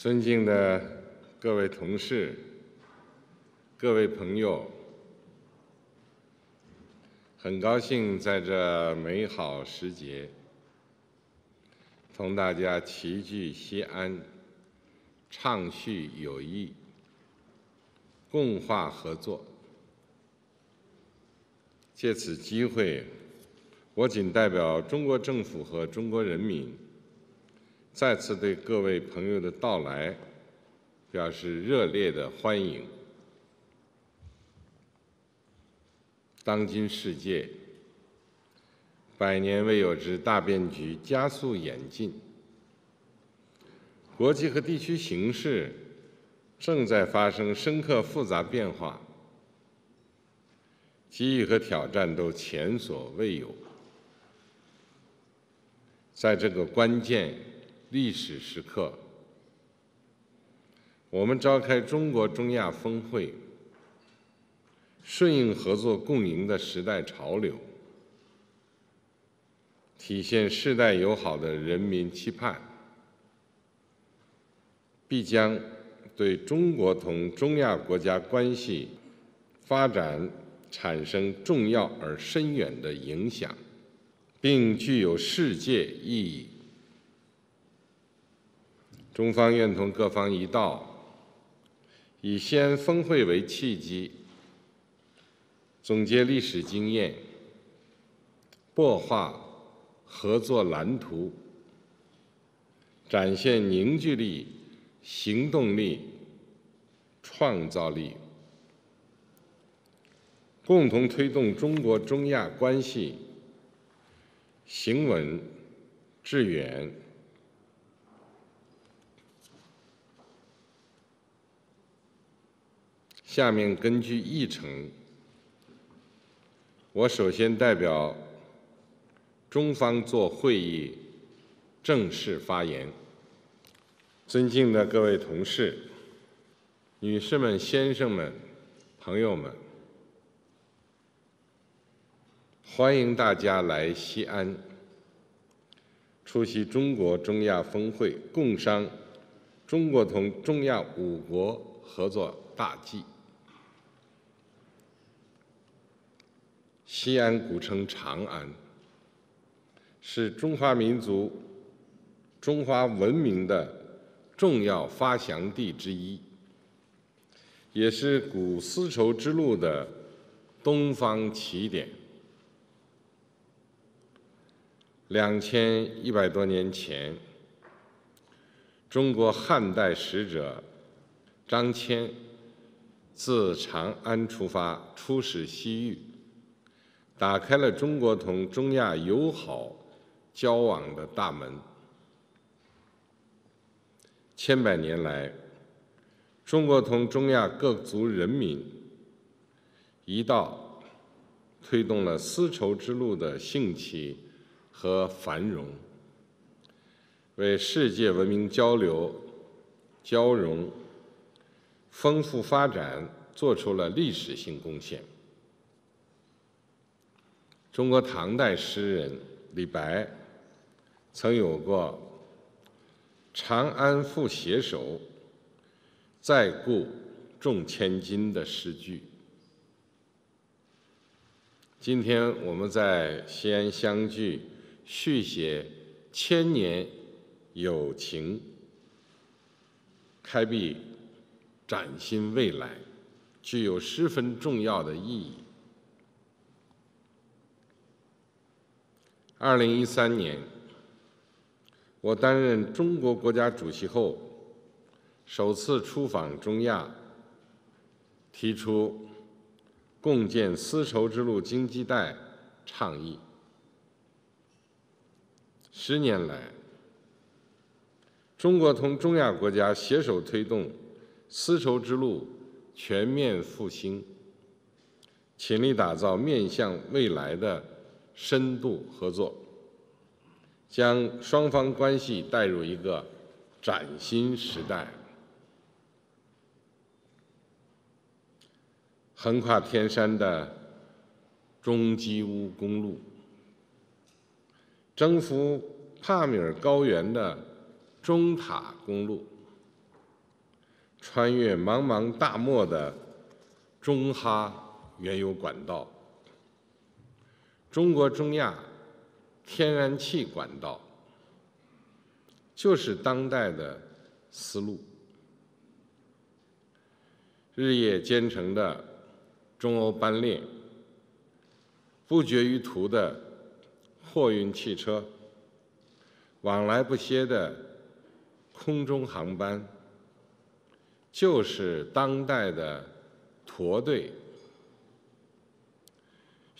尊敬的各位同事、各位朋友，很高兴在这美好时节，同大家齐聚西安，畅叙友谊，共话合作。借此机会，我谨代表中国政府和中国人民，再次对各位朋友的到来表示热烈的欢迎。当今世界，百年未有之大变局加速演进，国际和地区形势正在发生深刻复杂变化。机遇和挑战都前所未有，在这个关键历史时刻，我们召开中国中亚峰会，顺应合作共赢的时代潮流，体现世代友好的人民期盼，必将对中国同中亚国家关系发展。产生重要而深远的影响，并具有世界意义。中方愿同各方一道，以西安峰会为契机，总结历史经验，擘画合作蓝图，展现凝聚力、行动力、创造力。共同推动中国中亚关系行稳致远。下面根据议程，我首先代表中方做会议正式发言。尊敬的各位同事、女士们、先生们、朋友们。欢迎大家来西安出席中国中亚峰会，共商中国同中亚五国合作大计。西安古称长安，是中华民族、中华文明的重要发祥地之一，也是古丝绸之路的东方起点。两千一百多年前，中国汉代使者张骞自长安出发，出使西域，打开了中国同中亚友好交往的大门。千百年来，中国同中亚各族人民一道推动了丝绸之路的兴起。和繁荣，为世界文明交流、交融、丰富发展做出了历史性贡献。中国唐代诗人李白曾有过“长安复携手，再顾重千金”的诗句。今天我们在西安相聚。续写千年友情，开辟崭新未来，具有十分重要的意义。二零一三年，我担任中国国家主席后，首次出访中亚，提出共建丝绸之路经济带倡议。十年来，中国同中亚国家携手推动丝绸之路全面复兴，倾力打造面向未来的深度合作，将双方关系带入一个崭新时代。横跨天山的中基乌公路。征服帕米尔高原的中塔公路，穿越茫茫大漠的中哈原油管道、中国中亚天然气管道，就是当代的丝路。日夜兼程的中欧班列，不绝于途的货运汽车，往来不歇的空中航班，就是当代的驼队。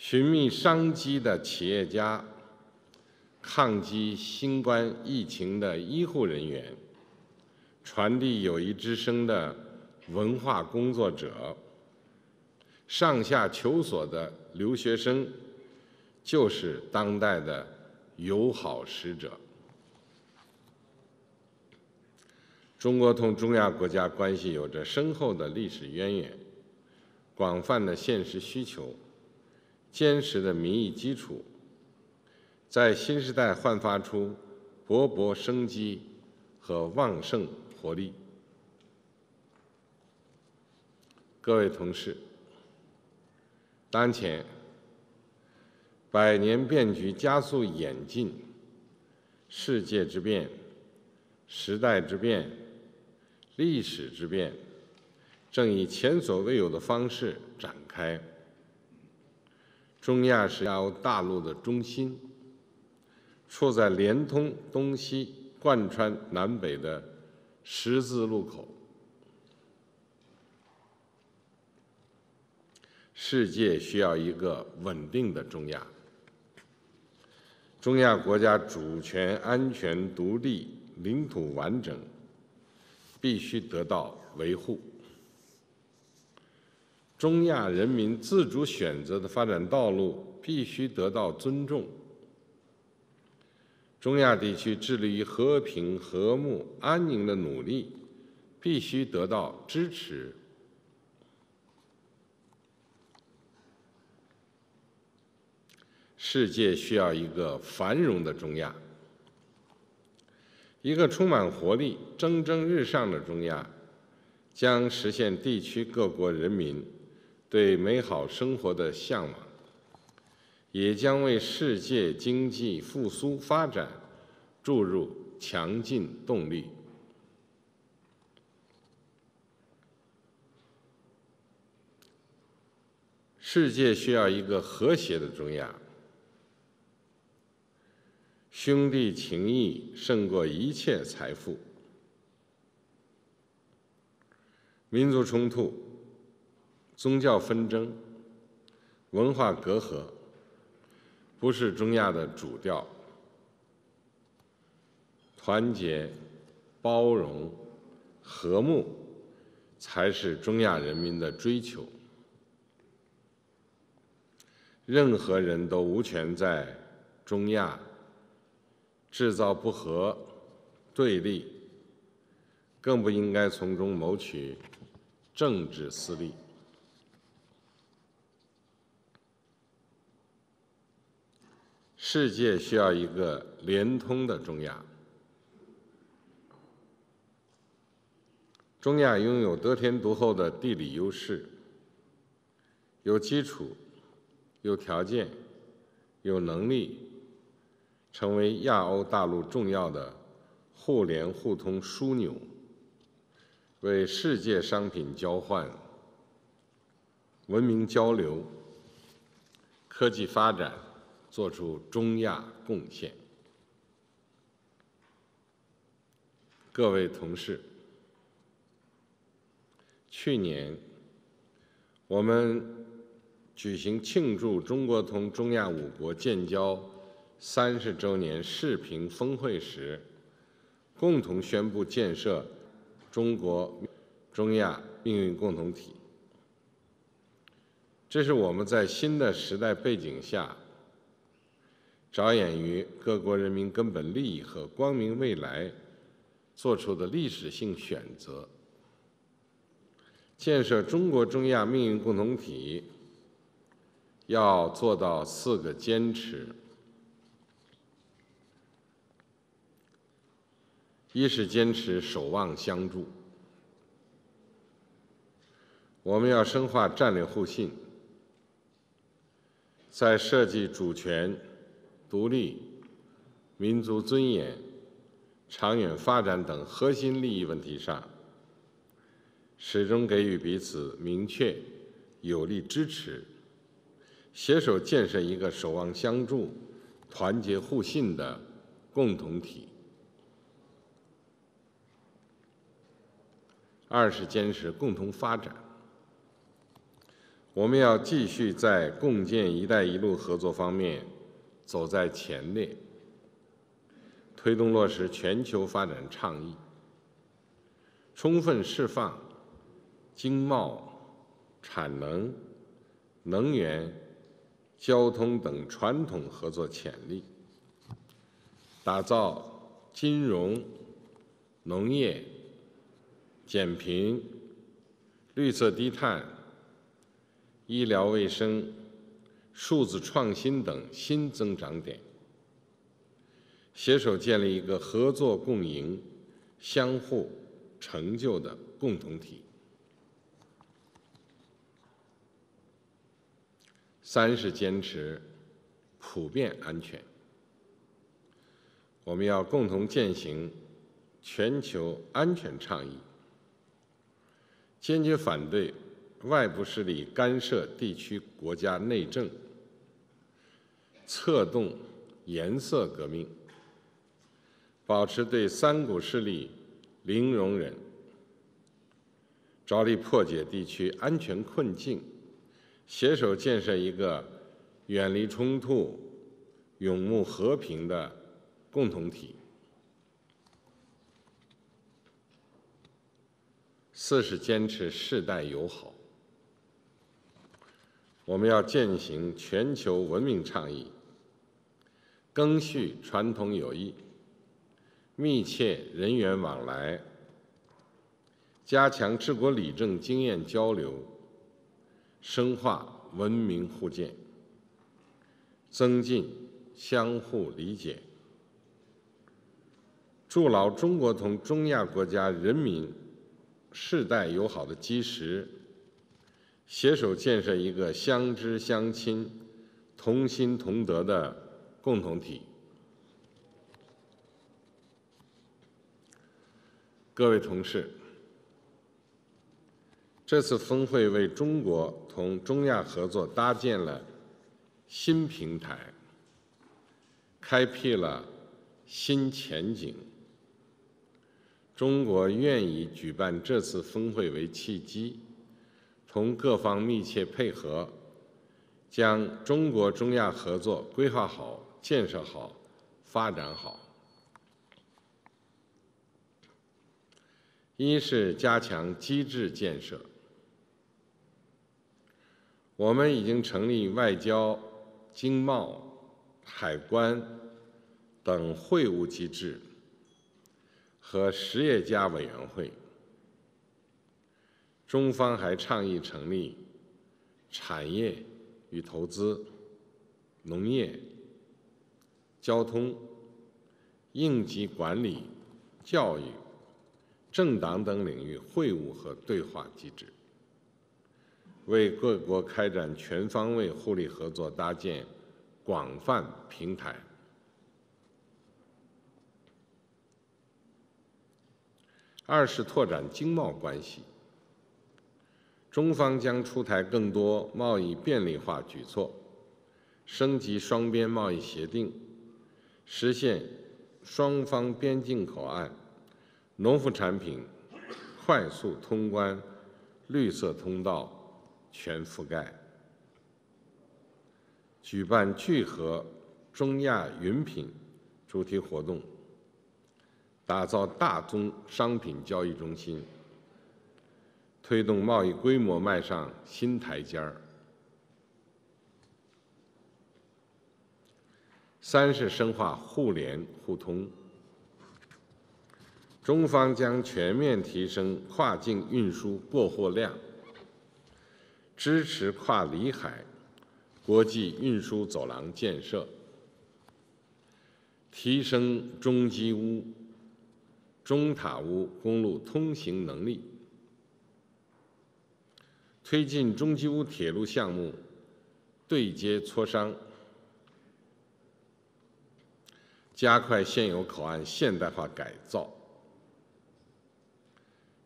寻觅商机的企业家，抗击新冠疫情的医护人员，传递友谊之声的。文化工作者、上下求索的留学生，就是当代的友好使者。中国同中亚国家关系有着深厚的历史渊源、广泛的现实需求、坚实的民意基础，在新时代焕发出勃勃生机和旺盛活力。各位同事，当前百年变局加速演进，世界之变、时代之变、历史之变，正以前所未有的方式展开。中亚是亚欧大陆的中心，处在连通东西、贯穿南北的十字路口。世界需要一个稳定的中亚，中亚国家主权、安全、独立、领土完整必须得到维护，中亚人民自主选择的发展道路必须得到尊重，中亚地区致力于和平、和睦、安宁的努力必须得到支持。世界需要一个繁荣的中亚，一个充满活力、蒸蒸日上的中亚，将实现地区各国人民对美好生活的向往，也将为世界经济复苏发展注入强劲动力。世界需要一个和谐的中亚。兄弟情谊胜过一切财富，民族冲突、宗教纷争、文化隔阂不是中亚的主调，团结、包容、和睦才是中亚人民的追求。任何人都无权在中亚。制造不和、对立，更不应该从中谋取政治私利。世界需要一个连通的中亚。中亚拥有得天独厚的地理优势，有基础、有条件、有能力。成为亚欧大陆重要的互联互通枢纽，为世界商品交换、文明交流、科技发展做出中亚贡献。各位同事，去年我们举行庆祝中国同中亚五国建交。三十周年视频峰会时，共同宣布建设中国中亚命运共同体。这是我们在新的时代背景下，着眼于各国人民根本利益和光明未来做出的历史性选择。建设中国中亚命运共同体，要做到四个坚持。一是坚持守望相助，我们要深化战略互信，在设计主权、独立、民族尊严、长远发展等核心利益问题上，始终给予彼此明确、有力支持，携手建设一个守望相助、团结互信的共同体。二是坚持共同发展。我们要继续在共建“一带一路”合作方面走在前列，推动落实全球发展倡议，充分释放经贸、产能、能源、交通等传统合作潜力，打造金融、农业、减贫、绿色低碳。医疗卫生、数字创新等新增长点，携手建立一个合作共赢、相互成就的共同体。三是坚持普遍安全，我们要共同践行全球安全倡议，坚决反对。外部势力干涉地区国家内政，策动颜色革命，保持对三股势力零容忍，着力破解地区安全困境，携手建设一个远离冲突、永慕和平的共同体。四是坚持世代友好。我们要践行全球文明倡议，赓续传统友谊，密切人员往来，加强治国理政经验交流，深化文明互鉴，增进相互理解，筑牢中国同中亚国家人民世代友好的基石。携手建设一个相知相亲、同心同德的共同体。各位同事，这次峰会为中国同中亚合作搭建了新平台，开辟了新前景。中国愿以举办这次峰会为契机。同各方密切配合，将中国中亚合作规划好、建设好、发展好。一是加强机制建设，我们已经成立外交、经贸、海关等会务机制和实业家委员会。中方还倡议成立产业与投资、农业、交通、应急管理、教育、政党等领域会晤和对话机制，为各国开展全方位互利合作搭建广泛平台。二是拓展经贸关系。中方将出台更多贸易便利化举措，升级双边贸易协定，实现双方边境口岸农副产品快速通关、绿色通道全覆盖，举办聚合中亚云品主题活动，打造大宗商品交易中心。推动贸易规模迈上新台阶儿。三是深化互联互通，中方将全面提升跨境运输过货量，支持跨里海国际运输走廊建设，提升中基乌、中塔乌公路通行能力。推进中吉乌铁路项目对接磋商，加快现有口岸现代化改造，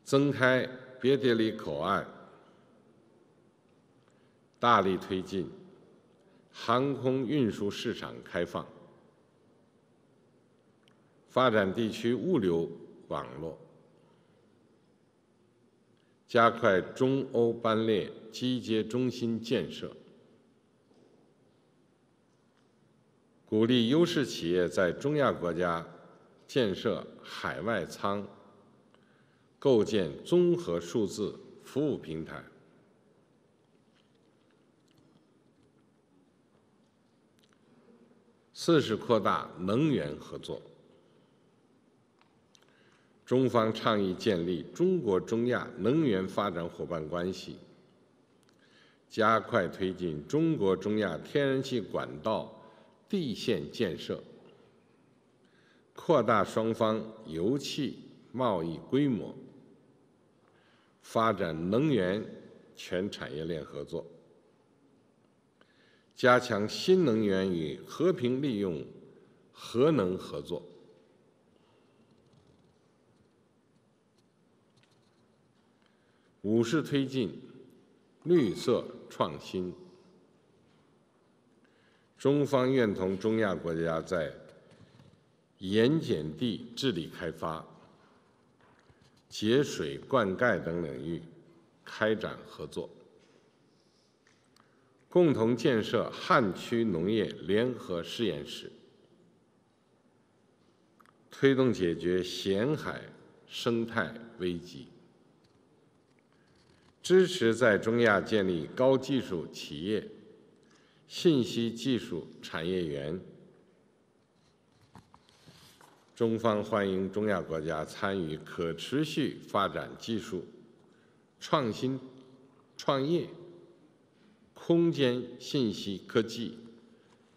增开别迭里口岸，大力推进航空运输市场开放，发展地区物流网络。加快中欧班列机接中心建设，鼓励优势企业在中亚国家建设海外仓，构建综合数字服务平台。四是扩大能源合作。中方倡议建立中国中亚能源发展伙伴关系，加快推进中国中亚天然气管道地线建设，扩大双方油气贸易规模，发展能源全产业链合作，加强新能源与和平利用核能合作。五是推进绿色创新。中方愿同中亚国家在盐碱地治理开发、节水灌溉等领域开展合作，共同建设旱区农业联合试验室，推动解决咸海生态危机。支持在中亚建立高技术企业、信息技术产业园。中方欢迎中亚国家参与可持续发展技术、创新创业、空间信息科技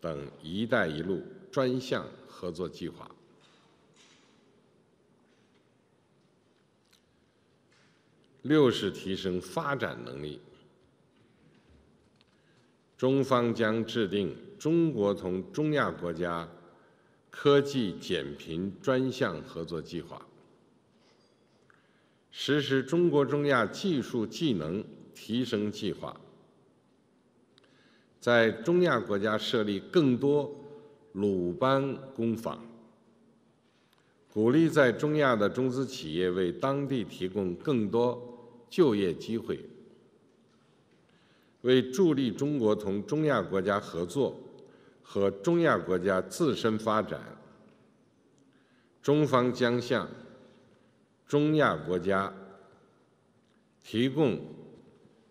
等“一带一路”专项合作计划。六是提升发展能力。中方将制定中国同中亚国家科技减贫专项合作计划，实施中国中亚技术技能提升计划，在中亚国家设立更多鲁班工坊，鼓励在中亚的中资企业为当地提供更多。就业机会，为助力中国同中亚国家合作和中亚国家自身发展，中方将向中亚国家提供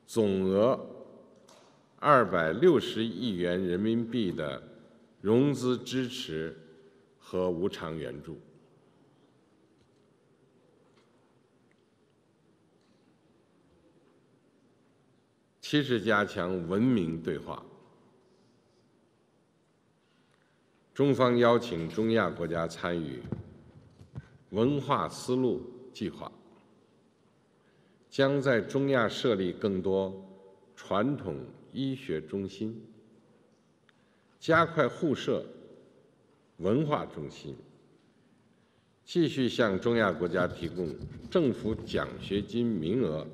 总额二百六十亿元人民币的融资支持和无偿援助。七是加强文明对话。中方邀请中亚国家参与文化丝路计划，将在中亚设立更多传统医学中心，加快互设文化中心，继续向中亚国家提供政府奖学金名额。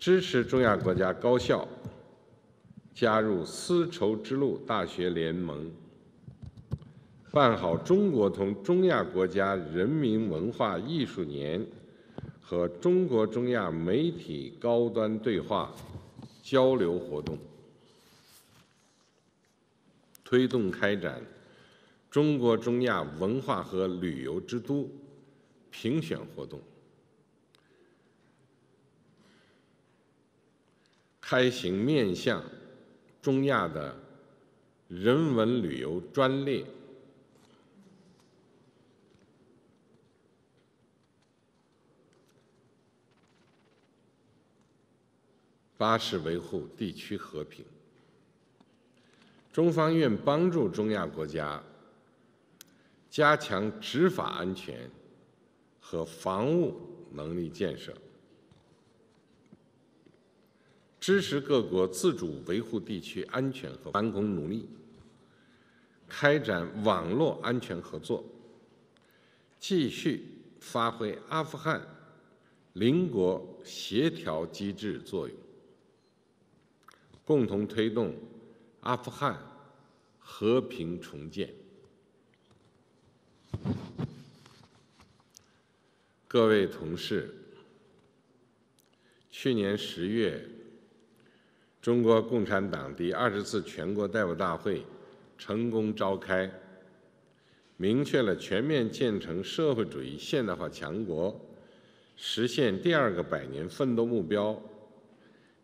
支持中亚国家高校加入丝绸之路大学联盟，办好中国同中亚国家人民文化艺术年和中国中亚媒体高端对话交流活动，推动开展中国中亚文化和旅游之都评选活动。开行面向中亚的人文旅游专列。八是维护地区和平。中方愿帮助中亚国家加强执法安全和防务能力建设。支持各国自主维护地区安全和反恐努力，开展网络安全合作，继续发挥阿富汗邻国协调机制作用，共同推动阿富汗和平重建。各位同事，去年十月，中国共产党第二十次全国代表大会成功召开，明确了全面建成社会主义现代化强国、实现第二个百年奋斗目标，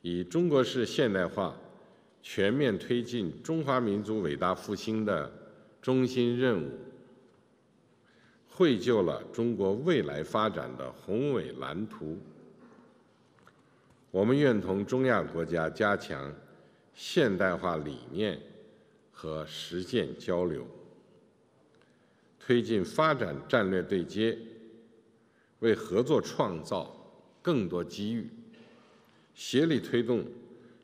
以中国式现代化全面推进中华民族伟大复兴的中心任务。绘就了中国未来发展的宏伟蓝图。我们愿同中亚国家加强现代化理念和实践交流，推进发展战略对接，为合作创造更多机遇，协力推动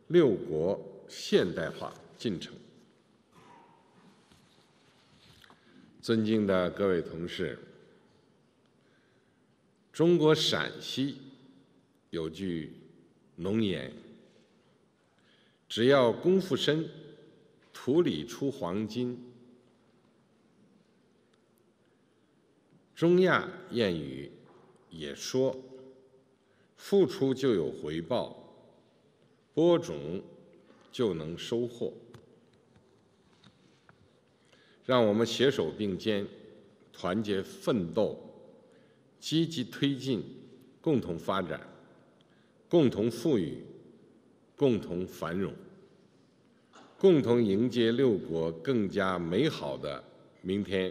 六国现代化进程。尊敬的各位同事，中国陕西有句龙言：“只要功夫深，土里出黄金。”中亚谚语也说：“付出就有回报，播种就能收获。”让我们携手并肩，团结奋斗，积极推进，共同发展，共同富裕，共同繁荣，共同迎接六国更加美好的明天。